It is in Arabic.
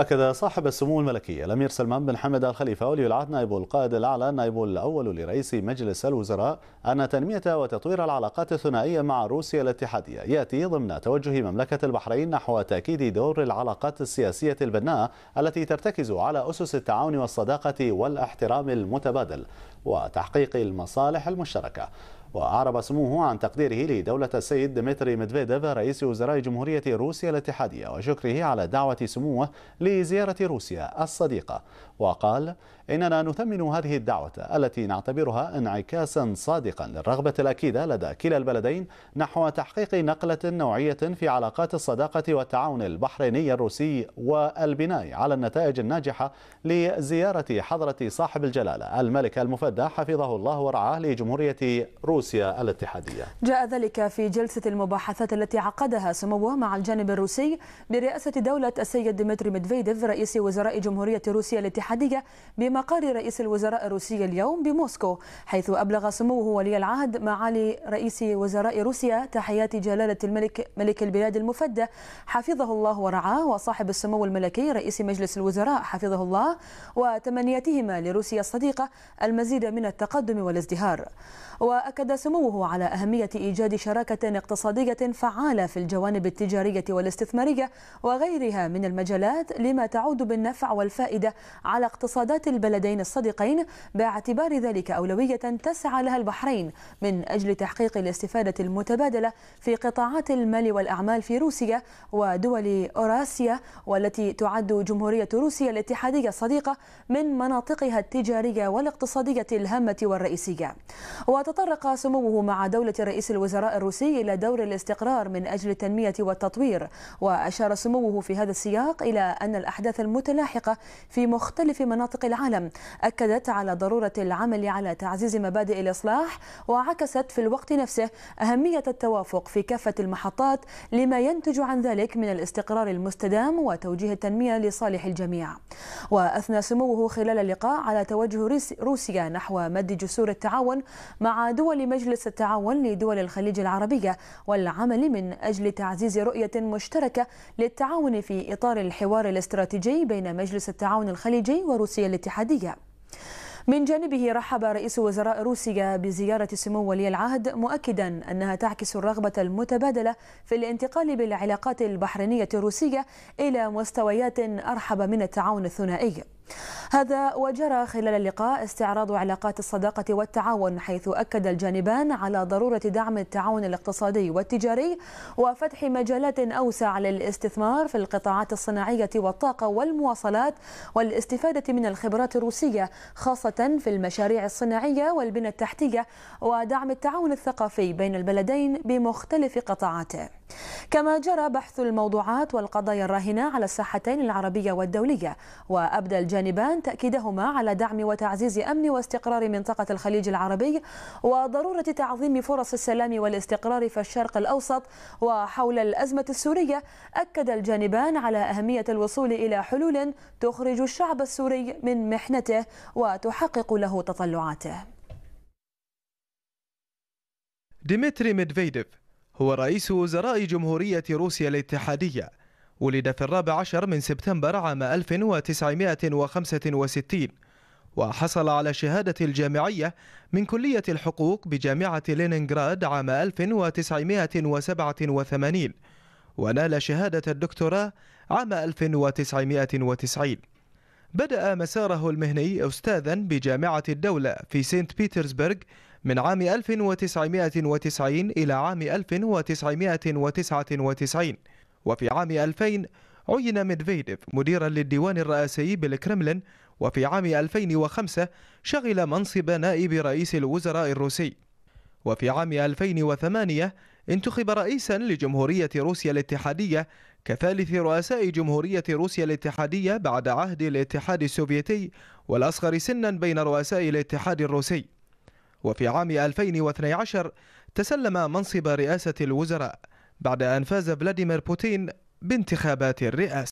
أكد صاحب السمو الملكي الأمير سلمان بن حمد الخليفة ولي العهد نائب القائد الأعلى نائب الأول لرئيس مجلس الوزراء أن تنمية وتطوير العلاقات الثنائية مع روسيا الاتحادية يأتي ضمن توجه مملكة البحرين نحو تأكيد دور العلاقات السياسية البناءة التي ترتكز على أسس التعاون والصداقة والاحترام المتبادل وتحقيق المصالح المشتركة. وأعرب سموه عن تقديره لدولة السيد ديمتري ميدفيديف رئيس وزراء جمهورية روسيا الاتحادية وشكره على دعوة سموه لزيارة روسيا الصديقة. وقال إننا نثمن هذه الدعوة التي نعتبرها انعكاسا صادقا للرغبة الأكيدة لدى كلا البلدين نحو تحقيق نقلة نوعية في علاقات الصداقة والتعاون البحريني الروسي والبناء على النتائج الناجحة لزيارة حضرة صاحب الجلالة الملك المفدى حفظه الله ورعاه لجمهورية روسيا الاتحادية. جاء ذلك في جلسة المباحثات التي عقدها سموه مع الجانب الروسي برئاسة دولة السيد ديمتري ميدفيديف رئيس وزراء جمهورية روسيا الاتحادية بمقر رئيس الوزراء الروسي اليوم بموسكو حيث أبلغ سموه ولي العهد معالي رئيس وزراء روسيا تحيات جلالة الملك ملك البلاد المفدى حفظه الله ورعاه وصاحب السمو الملكي رئيس مجلس الوزراء حفظه الله وتمنياتهما لروسيا الصديقة المزيد من التقدم والازدهار. وأكد سموه على أهمية إيجاد شراكة اقتصادية فعالة في الجوانب التجارية والاستثمارية وغيرها من المجالات لما تعود بالنفع والفائدة على اقتصادات البلدين الصديقين باعتبار ذلك أولوية تسعى لها البحرين من أجل تحقيق الاستفادة المتبادلة في قطاعات المال والأعمال في روسيا ودول أوراسيا والتي تعد جمهورية روسيا الاتحادية الصديقة من مناطقها التجارية والاقتصادية الهامة والرئيسية. وتطرق سموه مع دولة رئيس الوزراء الروسي إلى دور الاستقرار من أجل التنمية والتطوير. وأشار سموه في هذا السياق إلى أن الأحداث المتلاحقة في مختلف مناطق العالم أكدت على ضرورة العمل على تعزيز مبادئ الإصلاح وعكست في الوقت نفسه أهمية التوافق في كافة المحطات لما ينتج عن ذلك من الاستقرار المستدام وتوجيه التنمية لصالح الجميع. وأثنى سموه خلال اللقاء على توجه روسيا نحو مد جسور التعاون مع دول مجلس التعاون لدول الخليج العربية والعمل من أجل تعزيز رؤية مشتركة للتعاون في إطار الحوار الاستراتيجي بين مجلس التعاون الخليجي وروسيا الاتحادية من جانبه رحب رئيس وزراء روسيا بزيارة سمو ولي العهد مؤكدا أنها تعكس الرغبة المتبادلة في الانتقال بالعلاقات البحرينية الروسية إلى مستويات أرحب من التعاون الثنائي. هذا وجرى خلال اللقاء استعراض علاقات الصداقة والتعاون حيث أكد الجانبان على ضرورة دعم التعاون الاقتصادي والتجاري وفتح مجالات أوسع للاستثمار في القطاعات الصناعية والطاقة والمواصلات والاستفادة من الخبرات الروسية خاصة في المشاريع الصناعية والبنى التحتية ودعم التعاون الثقافي بين البلدين بمختلف قطاعاته. كما جرى بحث الموضوعات والقضايا الراهنة على الساحتين العربية والدولية وأبدى الجانبان تأكيدهما على دعم وتعزيز أمن واستقرار منطقة الخليج العربي وضرورة تعظيم فرص السلام والاستقرار في الشرق الأوسط وحول الأزمة السورية أكد الجانبان على أهمية الوصول إلى حلول تخرج الشعب السوري من محنته وتحقق له تطلعاته. ديمتري ميدفيديف هو رئيس وزراء جمهورية روسيا الاتحادية ولد في الرابع عشر من سبتمبر عام 1965 وحصل على شهادة الجامعية من كلية الحقوق بجامعة لينينغراد عام 1987 ونال شهادة الدكتوراه عام 1990 بدأ مساره المهني أستاذا بجامعة الدولة في سانت بيترسبرغ من عام 1990 إلى عام 1999 وفي عام 2000 عين ميدفيديف مديرا للديوان الرئاسي بالكرملين وفي عام 2005 شغل منصب نائب رئيس الوزراء الروسي. وفي عام 2008 انتخب رئيسا لجمهورية روسيا الاتحادية كثالث رؤساء جمهورية روسيا الاتحادية بعد عهد الاتحاد السوفيتي والأصغر سنا بين رؤساء الاتحاد الروسي. وفي عام 2012 تسلم منصب رئاسة الوزراء. بعد أن فاز فلاديمير بوتين بانتخابات الرئاسة.